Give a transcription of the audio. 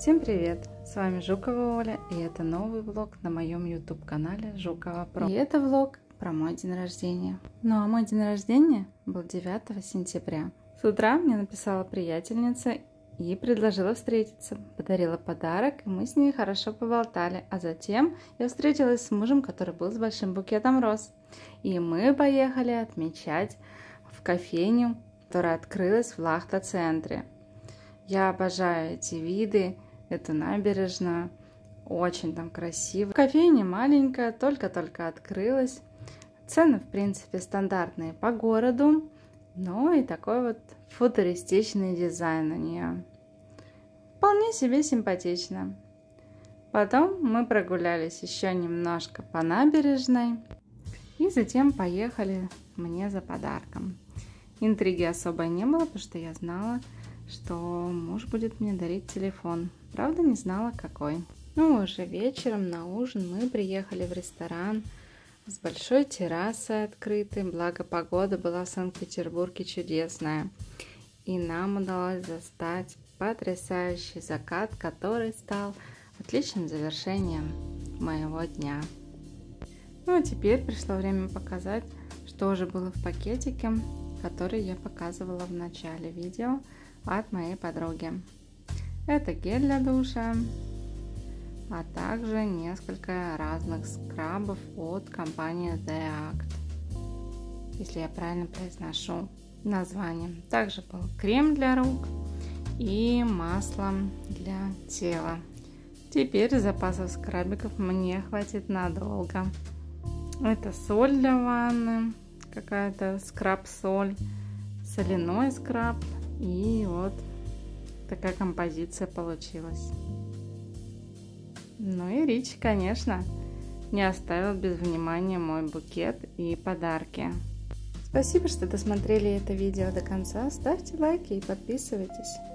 Всем привет! С вами Жукова Оля и это новый влог на моем YouTube канале Жукова Про. И это влог про мой день рождения. Ну а мой день рождения был 9 сентября. С утра мне написала приятельница и предложила встретиться. Подарила подарок, и мы с ней хорошо поболтали. А затем я встретилась с мужем, который был с большим букетом роз. И мы поехали отмечать в кофейню, которая открылась в Лахта-центре. Я обожаю эти виды, эту набережную. Очень там красиво. Кофейня маленькая, только-только открылась. Цены, в принципе, стандартные по городу, но и такой вот футуристичный дизайн у нее. Вполне себе симпатично. Потом мы прогулялись еще немножко по набережной и затем поехали мне за подарком. Интриги особой не было, потому что я знала, что муж будет мне дарить телефон. Правда, не знала, какой. Ну, уже вечером на ужин мы приехали в ресторан с большой террасой открытой, благо погода была в Санкт-Петербурге чудесная. И нам удалось застать потрясающий закат, который стал отличным завершением моего дня. Ну а теперь пришло время показать, что же было в пакетике, который я показывала в начале видео от моей подруги. Это гель для душа, а также несколько разных скрабов от компании The Act, если я правильно произношу название. Также был крем для рук и масло для тела. Теперь запасов скрабиков мне хватит надолго. Это соль для ванны, какая-то скраб-соль, соляной скраб и вот такая композиция получилась. Ну и Рич, конечно, не оставил без внимания мой букет и подарки. Спасибо, что досмотрели это видео до конца. Ставьте лайки и подписывайтесь.